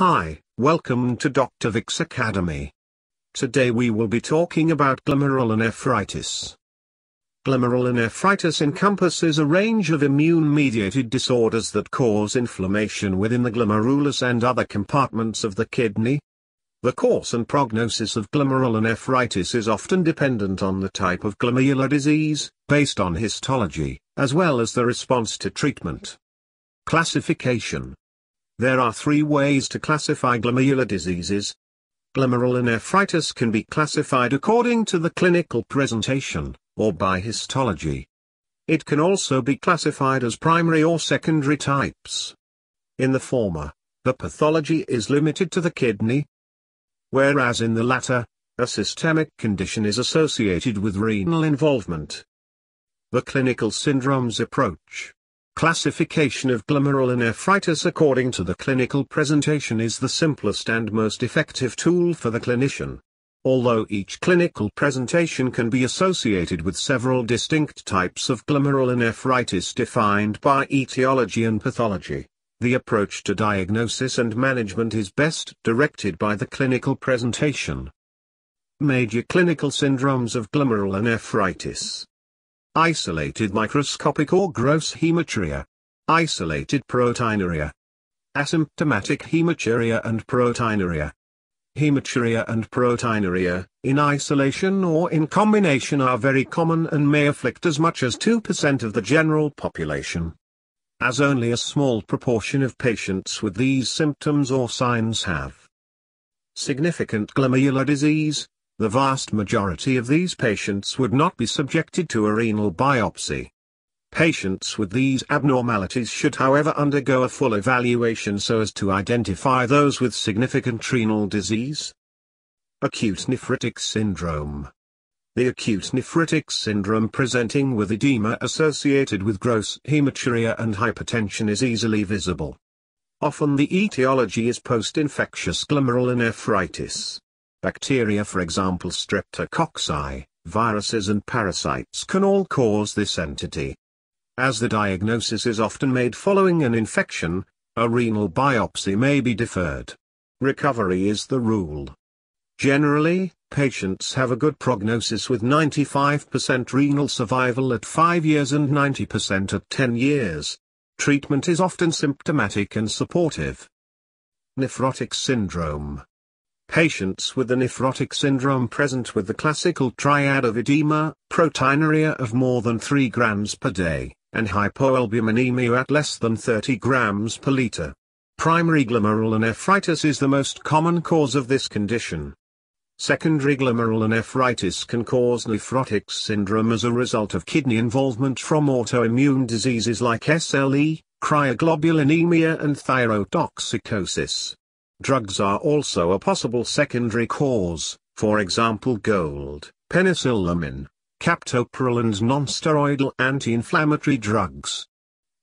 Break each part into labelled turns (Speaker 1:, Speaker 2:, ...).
Speaker 1: Hi, welcome to Dr. Vic's Academy. Today we will be talking about glomerulonephritis. Glomerulonephritis encompasses a range of immune-mediated disorders that cause inflammation within the glomerulus and other compartments of the kidney. The course and prognosis of glomerulonephritis is often dependent on the type of glomerular disease, based on histology, as well as the response to treatment. Classification there are three ways to classify glomerular diseases. Glomerulonephritis can be classified according to the clinical presentation, or by histology. It can also be classified as primary or secondary types. In the former, the pathology is limited to the kidney, whereas in the latter, a systemic condition is associated with renal involvement. The clinical syndromes approach Classification of glomerulonephritis according to the clinical presentation is the simplest and most effective tool for the clinician. Although each clinical presentation can be associated with several distinct types of glomerulonephritis defined by etiology and pathology, the approach to diagnosis and management is best directed by the clinical presentation. Major clinical syndromes of glomerulonephritis isolated microscopic or gross hematuria, isolated proteinuria, asymptomatic hematuria and proteinuria. Hematuria and proteinuria, in isolation or in combination are very common and may afflict as much as 2% of the general population. As only a small proportion of patients with these symptoms or signs have significant glomerular disease, the vast majority of these patients would not be subjected to a renal biopsy. Patients with these abnormalities should however undergo a full evaluation so as to identify those with significant renal disease. Acute nephritic syndrome. The acute nephritic syndrome presenting with edema associated with gross hematuria and hypertension is easily visible. Often the etiology is post-infectious glomerulonephritis. Bacteria for example streptococci, viruses and parasites can all cause this entity. As the diagnosis is often made following an infection, a renal biopsy may be deferred. Recovery is the rule. Generally, patients have a good prognosis with 95% renal survival at 5 years and 90% at 10 years. Treatment is often symptomatic and supportive. Nephrotic syndrome Patients with the nephrotic syndrome present with the classical triad of edema, proteinuria of more than 3 grams per day, and hypoalbuminemia at less than 30 grams per liter. Primary glomerulonephritis is the most common cause of this condition. Secondary glomerulonephritis can cause nephrotic syndrome as a result of kidney involvement from autoimmune diseases like SLE, cryoglobulinemia and thyrotoxicosis. Drugs are also a possible secondary cause, for example gold, penicillamine, captopril and nonsteroidal anti-inflammatory drugs.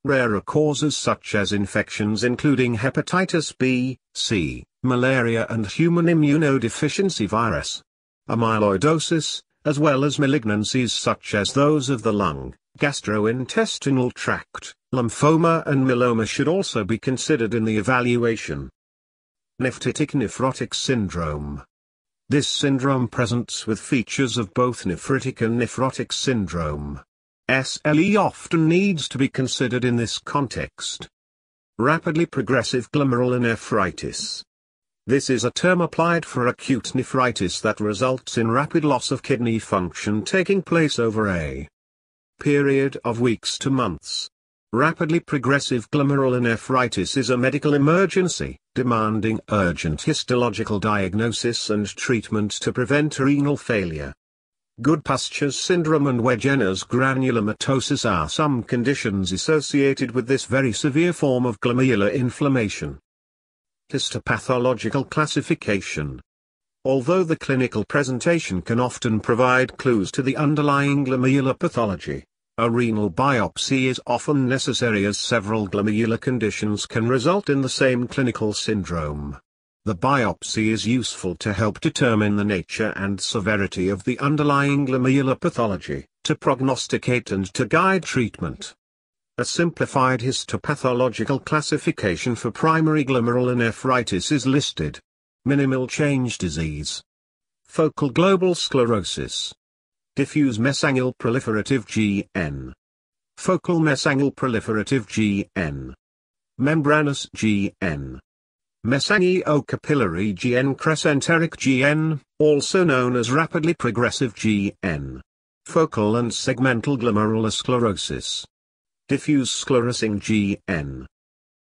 Speaker 1: Rarer causes such as infections including hepatitis B, C, malaria and human immunodeficiency virus. Amyloidosis, as well as malignancies such as those of the lung, gastrointestinal tract, lymphoma and myeloma should also be considered in the evaluation. Nephritic nephrotic syndrome. This syndrome presents with features of both nephritic and nephrotic syndrome. SLE often needs to be considered in this context. Rapidly progressive glomerulonephritis. This is a term applied for acute nephritis that results in rapid loss of kidney function taking place over a period of weeks to months. Rapidly progressive glomerulonephritis is a medical emergency, demanding urgent histological diagnosis and treatment to prevent renal failure. Goodpasture's syndrome and Wegener's granulomatosis are some conditions associated with this very severe form of glomerular inflammation. Histopathological classification Although the clinical presentation can often provide clues to the underlying glomerular pathology, a renal biopsy is often necessary as several glomerular conditions can result in the same clinical syndrome. The biopsy is useful to help determine the nature and severity of the underlying glomerular pathology, to prognosticate and to guide treatment. A simplified histopathological classification for primary glomerulonephritis is listed. Minimal change disease. Focal global sclerosis. Diffuse mesangial proliferative GN. Focal mesangial proliferative GN. Membranous GN. Mesangiocapillary GN crescenteric GN, also known as rapidly progressive GN. Focal and segmental glomerulosclerosis. Diffuse sclerosing GN.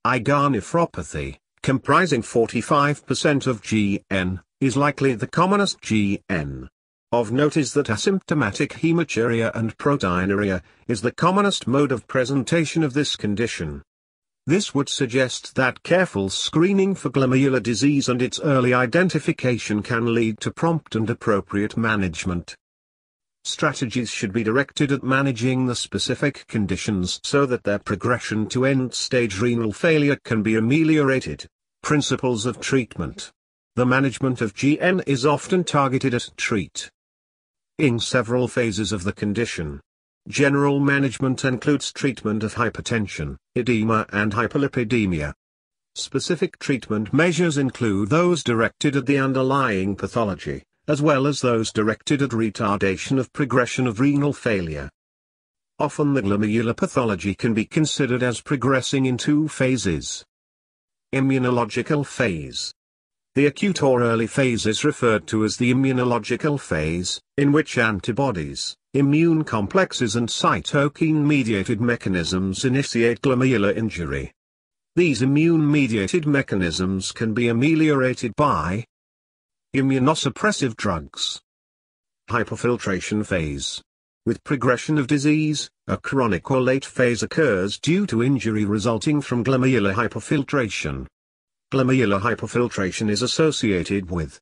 Speaker 1: IgA comprising 45% of GN, is likely the commonest GN. Of note is that asymptomatic hematuria and proteinuria is the commonest mode of presentation of this condition. This would suggest that careful screening for glomerular disease and its early identification can lead to prompt and appropriate management. Strategies should be directed at managing the specific conditions so that their progression to end-stage renal failure can be ameliorated. Principles of treatment. The management of GN is often targeted at treat in several phases of the condition. General management includes treatment of hypertension, edema and hyperlipidemia. Specific treatment measures include those directed at the underlying pathology, as well as those directed at retardation of progression of renal failure. Often the glomerular pathology can be considered as progressing in two phases. Immunological phase the acute or early phase is referred to as the immunological phase, in which antibodies, immune complexes and cytokine-mediated mechanisms initiate glomerular injury. These immune-mediated mechanisms can be ameliorated by immunosuppressive drugs. Hyperfiltration phase. With progression of disease, a chronic or late phase occurs due to injury resulting from glomerular hyperfiltration glomerular hyperfiltration is associated with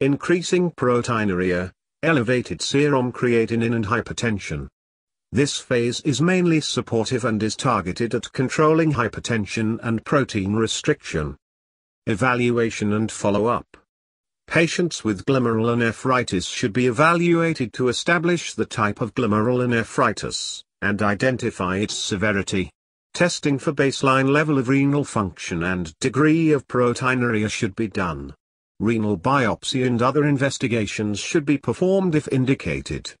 Speaker 1: increasing proteinuria, elevated serum creatinine and hypertension. This phase is mainly supportive and is targeted at controlling hypertension and protein restriction. Evaluation and follow-up. Patients with glomerulonephritis should be evaluated to establish the type of glomerulonephritis, and identify its severity. Testing for baseline level of renal function and degree of proteinuria should be done. Renal biopsy and other investigations should be performed if indicated.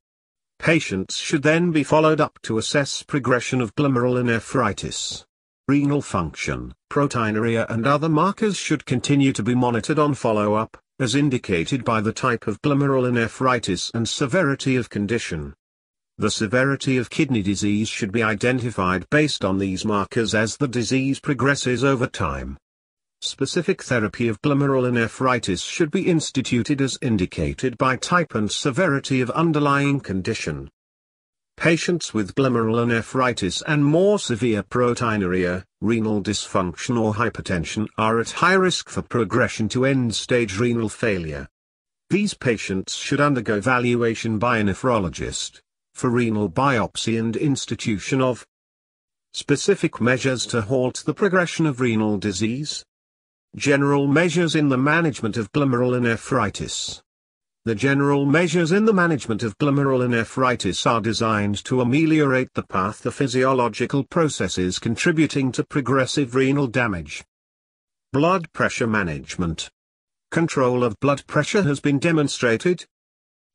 Speaker 1: Patients should then be followed up to assess progression of glomerulonephritis. Renal function, proteinuria and other markers should continue to be monitored on follow-up, as indicated by the type of glomerulonephritis and severity of condition. The severity of kidney disease should be identified based on these markers as the disease progresses over time. Specific therapy of glomerulonephritis should be instituted as indicated by type and severity of underlying condition. Patients with glomerulonephritis and more severe proteinuria, renal dysfunction or hypertension are at high risk for progression to end-stage renal failure. These patients should undergo evaluation by a nephrologist for renal biopsy and institution of specific measures to halt the progression of renal disease. General measures in the management of glomerulonephritis. The general measures in the management of glomerulonephritis are designed to ameliorate the pathophysiological processes contributing to progressive renal damage. Blood pressure management. Control of blood pressure has been demonstrated,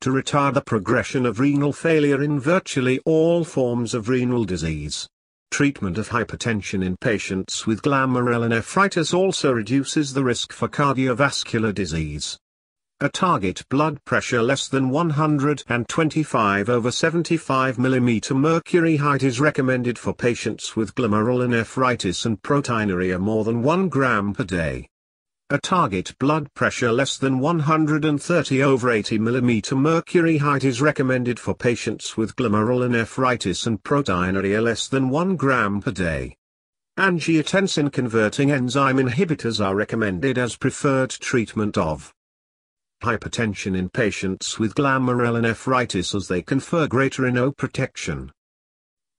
Speaker 1: to retard the progression of renal failure in virtually all forms of renal disease. Treatment of hypertension in patients with glomerulonephritis also reduces the risk for cardiovascular disease. A target blood pressure less than 125 over 75 mm mercury height is recommended for patients with glomerulonephritis and proteinuria more than 1 gram per day. A target blood pressure less than 130 over 80 mm mercury height is recommended for patients with glomerulonephritis and proteinuria less than 1 gram per day. Angiotensin-converting enzyme inhibitors are recommended as preferred treatment of hypertension in patients with glomerulonephritis as they confer greater protection.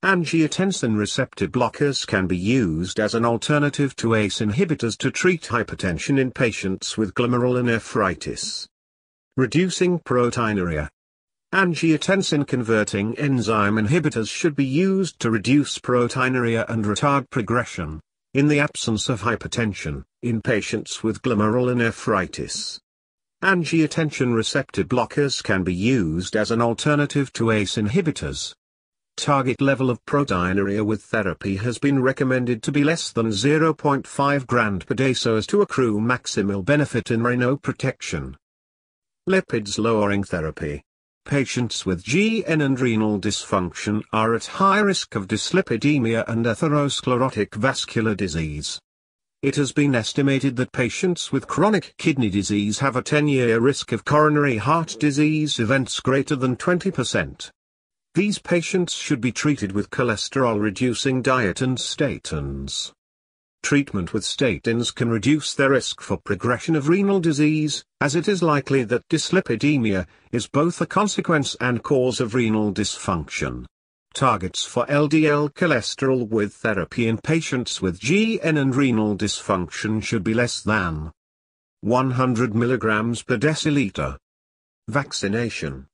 Speaker 1: Angiotensin receptor blockers can be used as an alternative to ACE inhibitors to treat hypertension in patients with glomerulonephritis. Reducing proteinuria. Angiotensin-converting enzyme inhibitors should be used to reduce proteinuria and retard progression, in the absence of hypertension, in patients with glomerulonephritis. Angiotensin receptor blockers can be used as an alternative to ACE inhibitors. Target level of proteinuria with therapy has been recommended to be less than 0.5 grand per day so as to accrue maximal benefit in renal protection. Lipids lowering therapy Patients with GN and renal dysfunction are at high risk of dyslipidemia and atherosclerotic vascular disease. It has been estimated that patients with chronic kidney disease have a 10-year risk of coronary heart disease events greater than 20%. These patients should be treated with cholesterol-reducing diet and statins. Treatment with statins can reduce their risk for progression of renal disease, as it is likely that dyslipidemia is both a consequence and cause of renal dysfunction. Targets for LDL cholesterol with therapy in patients with GN and renal dysfunction should be less than 100 mg per deciliter. Vaccination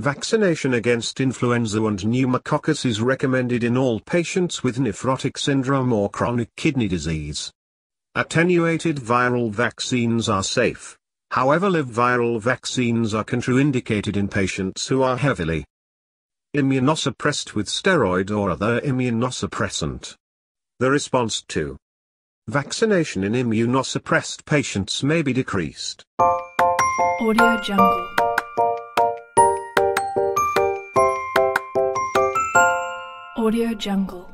Speaker 1: Vaccination against influenza and pneumococcus is recommended in all patients with nephrotic syndrome or chronic kidney disease. Attenuated viral vaccines are safe, however live viral vaccines are contraindicated in patients who are heavily immunosuppressed with steroid or other immunosuppressant. The response to vaccination in immunosuppressed patients may be decreased. Audio Jungle Audio Jungle